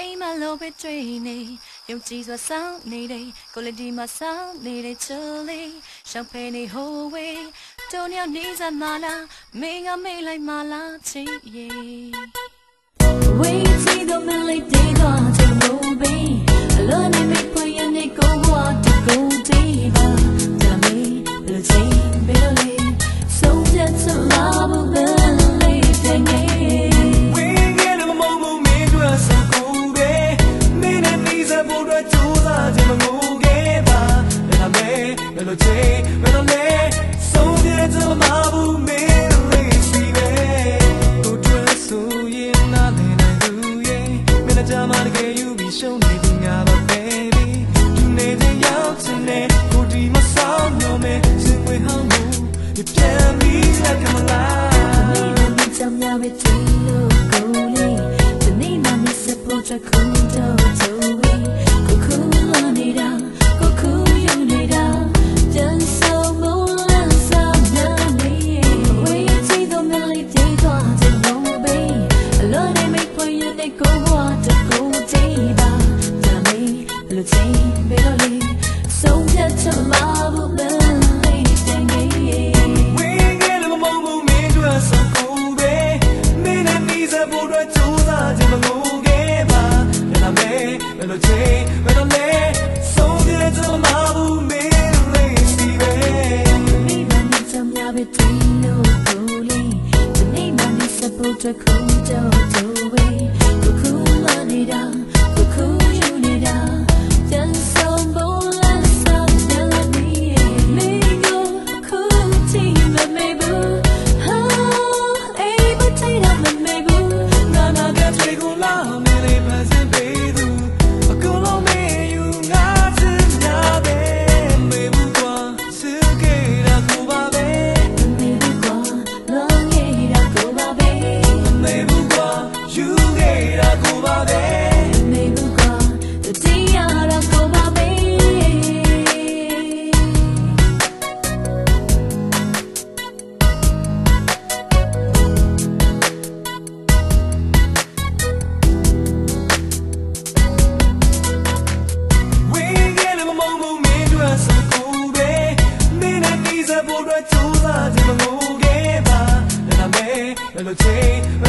အိမ်မလို့ပဲတွေ့နေယုံကြည်စွာစောင်းနေတယ်ကိုလဒီမှာစောင်းနေတဲ့ချူလေးရှောင်းဖဲနေဟိုဝေးတို့ညနေစမလာမင်းကမေးလိုက်မလားချစ်ရဲ့ Wait till the minute day gone to go be alone and make လိုချေဘယ်လိုလဲဆုံးဖြတ်ချက်မဘူးမင်းလေးရှိပဲကိုတွေ့ဆိုရင်နားလည်နိုင်သူရဲ့မင်းကြမှာတကယ်ယူပြီးရှုံးနေသူငါပါ baby ဒီနေ့ရောက်ချင်တဲ့ကိုဒီမဆောင်လို့မဲစင်ဝေဟောင်းမှုပြန်ပြီးလက်ကမလား Tell me how it feel, for you they go what to go deep. Tell me, look baby. So that to my lady thing. ဝင်းငယ်လည်းမမုန်းဘူးမင်းတို့စကူပဲမင်းနဲ့နေစဖို့အတွက်ကြိုးစားခြင်းမငိုခဲ့ပါဒါပေမဲ့ဘယ်လိုချေ ဘယ်လိုလဲဆုံးဖြတ်ချ အတွက်စကူတွေမင်းနဲ့ပြီးစဖို့အတွက်ကြိုးစားခြင်းမငိုခဲ့ပါဒါပေမဲ့လည်းလို့ချင်း